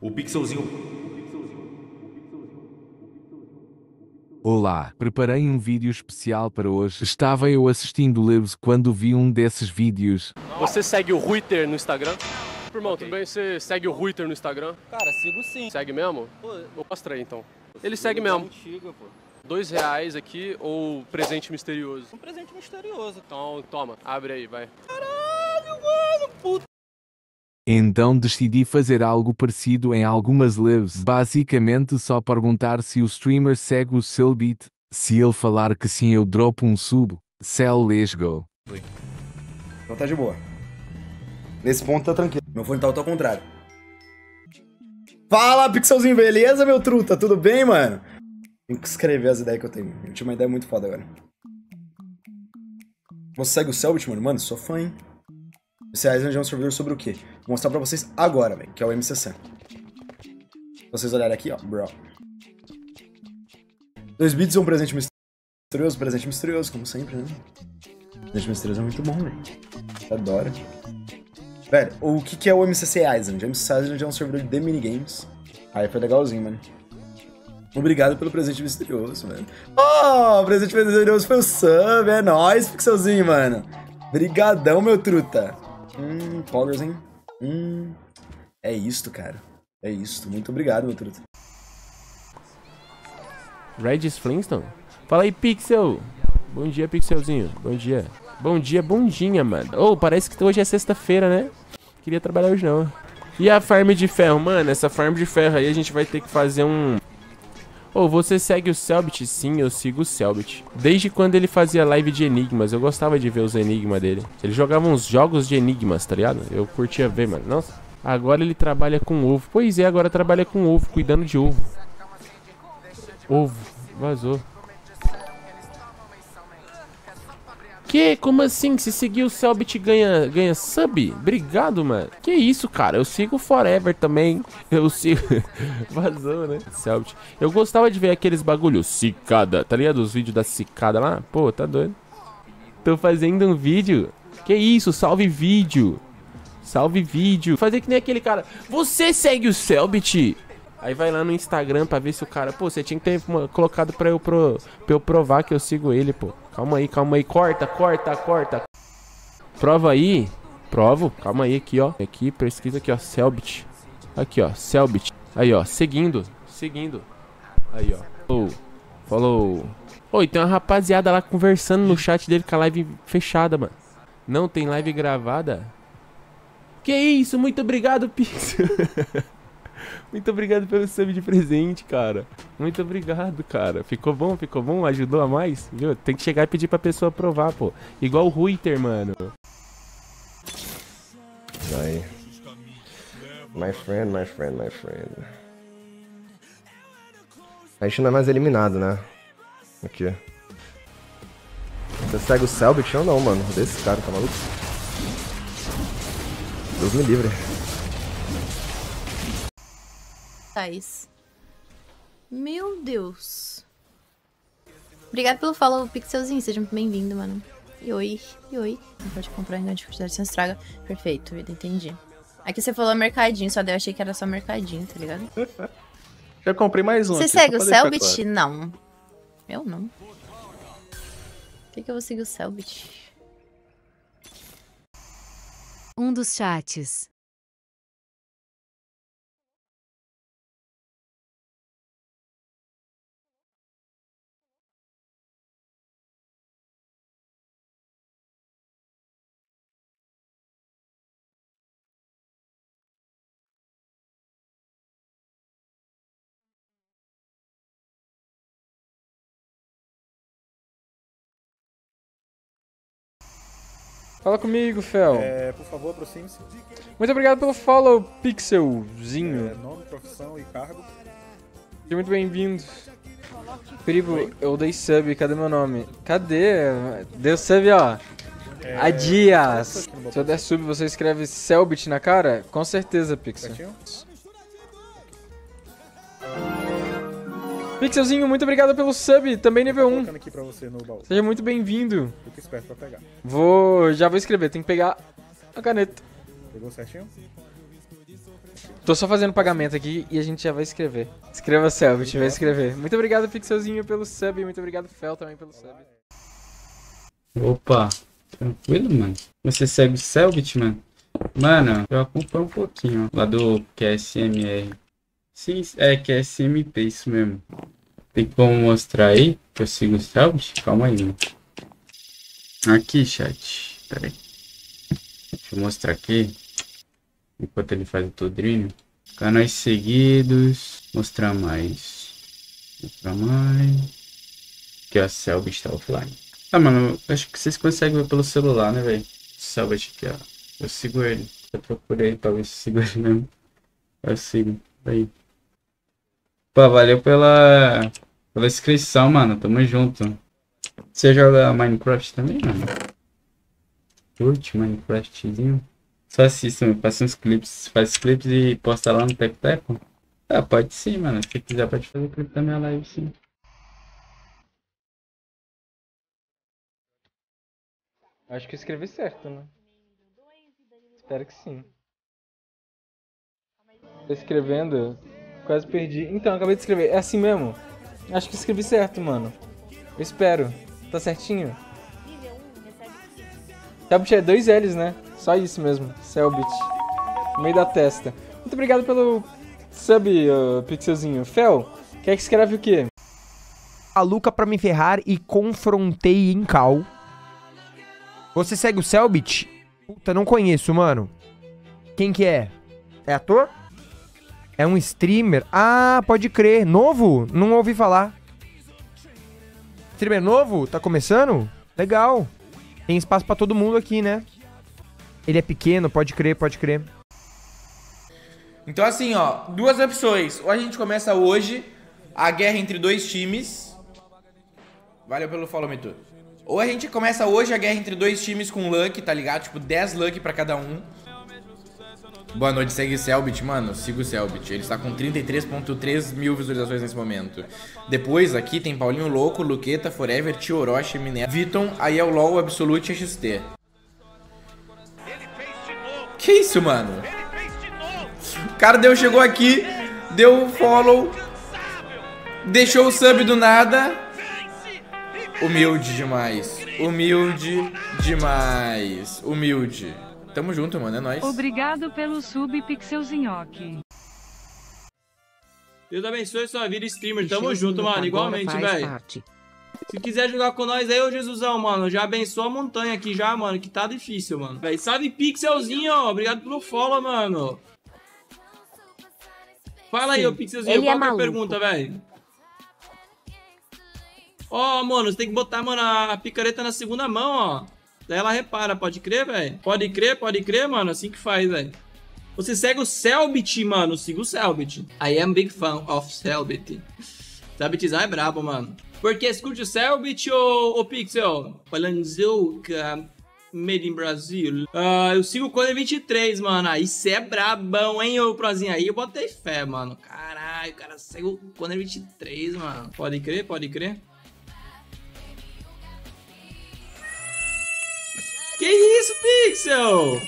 O pixelzinho. Olá, preparei um vídeo especial para hoje. Estava eu assistindo Lives quando vi um desses vídeos. Você segue o Ruiter no Instagram? Irmão, tudo bem? Você segue o Ruiter no Instagram? Cara, sigo sim. Segue mesmo? Pô, Mostra aí então. Ele segue mesmo. Antiga, pô. Dois reais aqui ou presente misterioso? Um presente misterioso. Então toma, abre aí, vai. Caralho. Então decidi fazer algo parecido em algumas lives. Basicamente só perguntar se o streamer segue o Cellbit. Se ele falar que sim, eu dropo um sub. Cell, let's go. Então tá de boa. Nesse ponto tá tranquilo. Meu fone tá ao contrário. Fala, Pixelzinho, beleza, meu truta? Tudo bem, mano? Tem que escrever as ideias que eu tenho. Eu tinha uma ideia muito foda agora. Você segue o Selbit, mano? Mano, sou fã, hein? Island é um servidor sobre o quê? Vou mostrar pra vocês agora, velho, que é o MCC. Se vocês olharem aqui, ó, bro. 2 bits é um presente misterioso, presente misterioso, como sempre, né? Presente misterioso é muito bom, velho. Adoro. Velho, o que, que é o MCC Island? O MCC Island é um servidor de minigames. Aí foi legalzinho, mano. Obrigado pelo presente misterioso, mano. Oh, o presente misterioso foi o sub, é nóis, pixelzinho, mano. Brigadão, meu truta. Hum, poggers, hein? Hum, é isto, cara. É isto. Muito obrigado, meu truta. Regis Flintstone? Fala aí, Pixel! Bom dia, Pixelzinho. Bom dia. Bom dia, bondinha, mano. Oh, parece que hoje é sexta-feira, né? Queria trabalhar hoje não. E a farm de ferro? Mano, essa farm de ferro aí a gente vai ter que fazer um... Ô, oh, você segue o Selbit? Sim, eu sigo o Selbit. Desde quando ele fazia live de enigmas, eu gostava de ver os enigmas dele. Ele jogava uns jogos de enigmas, tá ligado? Eu curtia ver, mano. Nossa. Agora ele trabalha com ovo. Pois é, agora trabalha com ovo, cuidando de ovo. Ovo. Vazou. Que? Como assim? Se seguir o Selbit ganha, ganha sub? Obrigado, mano. Que isso, cara? Eu sigo Forever também. Eu sigo... Vazou, né? Selbit. Eu gostava de ver aqueles bagulhos. Cicada. Tá ligado? Os vídeos da cicada lá? Pô, tá doido. Tô fazendo um vídeo. Que isso? Salve vídeo. Salve vídeo. Fazer que nem aquele cara. Você segue o Selbit? Aí vai lá no Instagram pra ver se o cara... Pô, você tinha que ter colocado pra eu, pro, pra eu provar que eu sigo ele, pô. Calma aí, calma aí. Corta, corta, corta. Prova aí. Provo. Calma aí, aqui, ó. Aqui, pesquisa aqui, ó. Selbit. Aqui, ó. Selbit. Aí, ó. Seguindo. Seguindo. Aí, ó. Falou. Falou. Oi, tem uma rapaziada lá conversando no chat dele com a live fechada, mano. Não tem live gravada? Que isso? Muito obrigado, Pixel. Muito obrigado pelo sub de presente, cara. Muito obrigado, cara. Ficou bom, ficou bom? Ajudou a mais? Viu? Tem que chegar e pedir pra pessoa provar, pô. Igual o Ruiter, mano. Aí. My friend, my friend, my friend. A gente não é mais eliminado, né? Aqui. Você segue o Selbit ou não, mano? Desse cara, tá maluco? Deus me livre. Meu Deus. Obrigado pelo follow, Pixelzinho. Seja muito bem-vindo, mano. E oi, e oi. Não pode comprar em grande quantidade sem estraga. Perfeito, vida, entendi. Aqui você falou mercadinho, só daí eu achei que era só mercadinho, tá ligado? Já comprei mais um. Você aqui, segue o Selbit? Não. Eu não. Por que, que eu vou seguir o Selbit? Um dos chats. Fala comigo, Fel. É, por favor, aproxime-se. Muito obrigado pelo follow, Pixelzinho. É, nome, profissão e cargo. Seja muito bem-vindo. Privo, eu dei sub, cadê meu nome? Cadê? Deu sub, ó. É, Adias. Se Se eu der sub, você escreve Selbit na cara? Com certeza, Pixel. Certinho? Pixelzinho, muito obrigado pelo sub, também nível 1. colocando aqui pra você no baú. Seja muito bem-vindo. Fica esperto pra pegar. Vou. Já vou escrever, tem que pegar a caneta. Pegou certinho? Tô só fazendo pagamento aqui e a gente já vai escrever. Escreva Selbit, vai escrever. Muito obrigado, Pixelzinho, pelo sub. Muito obrigado, Fel, também pelo sub. Opa, tranquilo, mano. Você segue o Selbit, mano? Mano, eu acompanho um pouquinho, ó, lá do QSMR. Sim, é QSMP, isso mesmo. Tem como mostrar aí que eu sigo o Selbit? Calma aí, mano. Aqui, chat. Pera aí. Deixa eu mostrar aqui. Enquanto ele faz o tudrinho. Canais seguidos. Mostrar mais. Mostrar mais. Que a Selbit está offline. Ah, mano, acho que vocês conseguem ver pelo celular, né, velho? Selbit aqui, ó. Eu sigo ele. Eu procurei pra ver se sigo ele mesmo. Eu sigo. Aí. Pô, valeu pela, pela inscrição, mano. Tamo junto. Você joga Minecraft também, mano? Curte Minecraftzinho? Só assista, mano. Passa uns clipes. Faz clipes e posta lá no Teco Teco? Ah, pode sim, mano. Se quiser, pode fazer clipe da minha live, sim. Acho que eu escrevi certo, né? Espero que sim. Tô escrevendo. Quase perdi. Então, acabei de escrever. É assim mesmo? Acho que escrevi certo, mano. Eu espero. Tá certinho? Selbit é dois L's, né? Só isso mesmo. Selbit. No meio da testa. Muito obrigado pelo sub, uh, Pixelzinho. Fel, quer que escreve o quê? A Luca pra me ferrar e confrontei em cal. Você segue o Selbit? Puta, não conheço, mano. Quem que é? É ator? É um streamer? Ah, pode crer. Novo? Não ouvi falar. Streamer novo? Tá começando? Legal. Tem espaço pra todo mundo aqui, né? Ele é pequeno, pode crer, pode crer. Então assim, ó, duas opções. Ou a gente começa hoje a guerra entre dois times. Valeu pelo follow, Mitu. Ou a gente começa hoje a guerra entre dois times com Luck, tá ligado? Tipo, 10 Luck pra cada um. Boa noite, segue Selbit, mano. Siga o Selbit. Ele está com 33.3 mil visualizações nesse momento. Depois, aqui tem Paulinho Louco, Luqueta, Forever, Tio Orochi, Minerva, Viton, aí é o LOL, Absolute XT. Que isso, mano? O cara deu, chegou aqui, deu follow, deixou o sub do nada. Humilde demais. Humilde demais. Humilde. Tamo junto, mano. É nóis. Obrigado pelo sub Pixelzinhoque. Deus abençoe sua vida, streamer. Tamo junto, mano. Igualmente, velho. Se quiser jogar com nós aí, ô Jesusão, mano, já abençoa a montanha aqui já, mano, que tá difícil, mano. Véi, salve Pixelzinho, ó. Obrigado pelo follow, mano. Fala aí, Sim, ô Pixelzinho, ele qual é que é a pergunta, velho? Ó, mano, você tem que botar, mano, a picareta na segunda mão, ó. Daí ela repara, pode crer, velho? Pode crer, pode crer, mano, assim que faz, velho. Você segue o Selbit, mano, siga o Selbit. I am big fan of Selbit. Selbitzão é brabo, mano. Porque escute o Selbit ou o Pixel? Palanzuca, made in Brasil. Ah, eu sigo o Cone 23, mano. Aí cê é brabão, hein, ô Prozinho? Aí eu botei fé, mano. Caralho, o cara segue o Cone 23, mano. Pode crer, pode crer. Que isso, Pixel?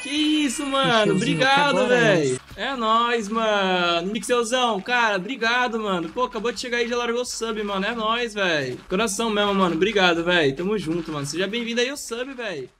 Que isso, mano? Obrigado, que agora é velho. É nóis, mano. Pixelzão, cara, obrigado, mano. Pô, acabou de chegar aí e já largou o sub, mano. É nóis, velho. Coração mesmo, mano. Obrigado, velho. Tamo junto, mano. Seja bem-vindo aí ao sub, velho.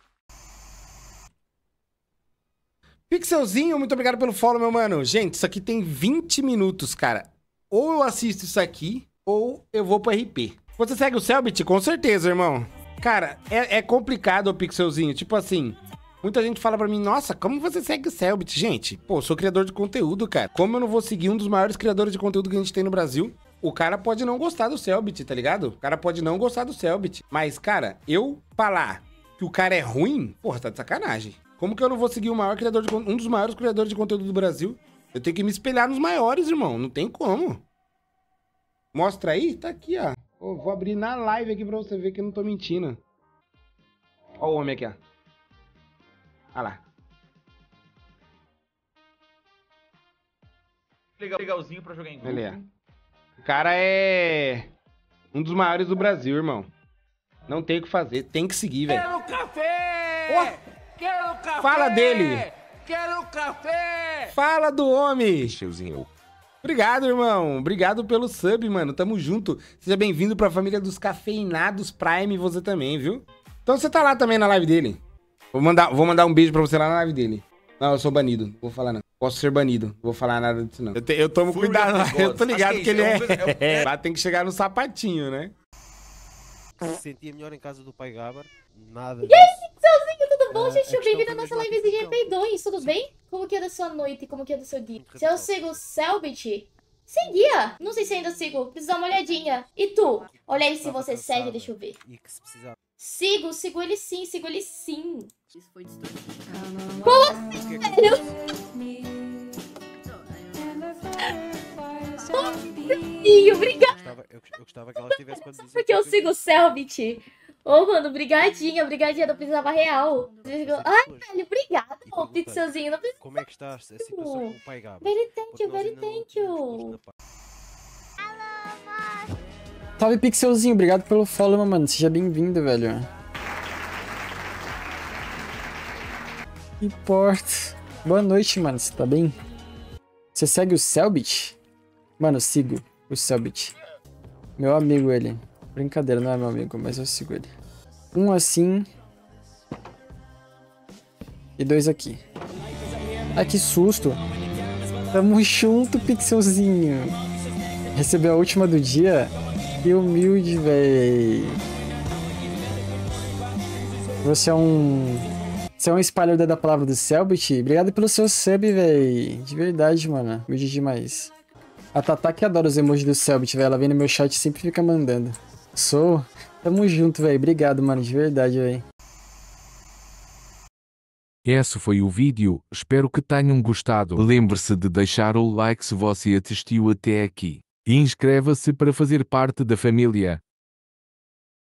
Pixelzinho, muito obrigado pelo follow, meu mano. Gente, isso aqui tem 20 minutos, cara. Ou eu assisto isso aqui, ou eu vou pro RP. Você segue o Selbit? Com certeza, irmão. Cara, é, é complicado o Pixelzinho. Tipo assim, muita gente fala pra mim, nossa, como você segue o Selbit? Gente, pô, sou criador de conteúdo, cara. Como eu não vou seguir um dos maiores criadores de conteúdo que a gente tem no Brasil? O cara pode não gostar do Selbit, tá ligado? O cara pode não gostar do Selbit. Mas, cara, eu falar que o cara é ruim, porra, tá de sacanagem. Como que eu não vou seguir o maior criador de um dos maiores criadores de conteúdo do Brasil? Eu tenho que me espelhar nos maiores, irmão. Não tem como. Mostra aí? Tá aqui, ó. Ô, vou abrir na live aqui pra você ver que eu não tô mentindo. Ó o homem aqui, ó. Olha lá. Legal, legalzinho pra jogar em grupo. Ele é. O cara é um dos maiores do Brasil, irmão. Não tem o que fazer, tem que seguir, velho. Quero café! Quero café! Fala dele! quero café! Fala do homem! Cheuzinho. Obrigado, irmão. Obrigado pelo sub, mano. Tamo junto. Seja bem-vindo pra família dos cafeinados Prime, você também, viu? Então você tá lá também na live dele. Vou mandar, vou mandar um beijo pra você lá na live dele. Não, eu sou banido. Não Vou falar não. Posso ser banido. Não Vou falar nada disso não. Eu, te- eu tomo Fúria cuidado lá. Eu tô ligado que que, ele é. é é Lá tem que chegar no sapatinho, né? Se sentia melhor em casa do pai Gabar. Nada. E tudo bom, Ah, gente? questão Bem-vindo à foi nossa a livezinha Peidões, tudo bem? Como que é da sua noite? Como que é do seu dia? Se eu sigo o Selbit, seguia. Não sei se ainda sigo, preciso dar uma olhadinha. E tu? Olha aí se você segue, deixa eu ver. Sigo, sigo ele sim, sigo ele sim. Isso foi Como assim, velho? Obrigada. Gostava- eu, eu gostava que ela dizer. Porque eu sigo o Selbit. Ô, mano, brigadinha, brigadinha, não precisava real. Ai, velho, obrigado, ô, pixelzinho, não precisa. Como é que está a situação com o pai Gabar? Very thank you, very thank you. Salve Pixelzinho, obrigado pelo follow, meu mano. Seja bem-vindo, velho. Importa. Boa noite, mano. Você tá bem? Você segue o Selbit? Mano, eu sigo o Selbit. Meu amigo, ele. Brincadeira, não é meu amigo, mas eu sigo ele. Um assim. E dois aqui. Ai, que susto. Tamo junto, Pixelzinho. Recebeu a última do dia? Que humilde, véi. Você é um. Você é um espalhador da palavra do Selbit? Obrigado pelo seu sub, véi. De verdade, mano. Humilde demais. A Tatá que adora os emojis do Selbit, velho. Ela vem no meu chat e sempre fica mandando. Sou. Tamo junto, véi. Obrigado, mano. De verdade, véi. Esse foi o vídeo, espero que tenham gostado. Lembre-se de deixar o like se você assistiu até aqui. E inscreva-se para fazer parte da família.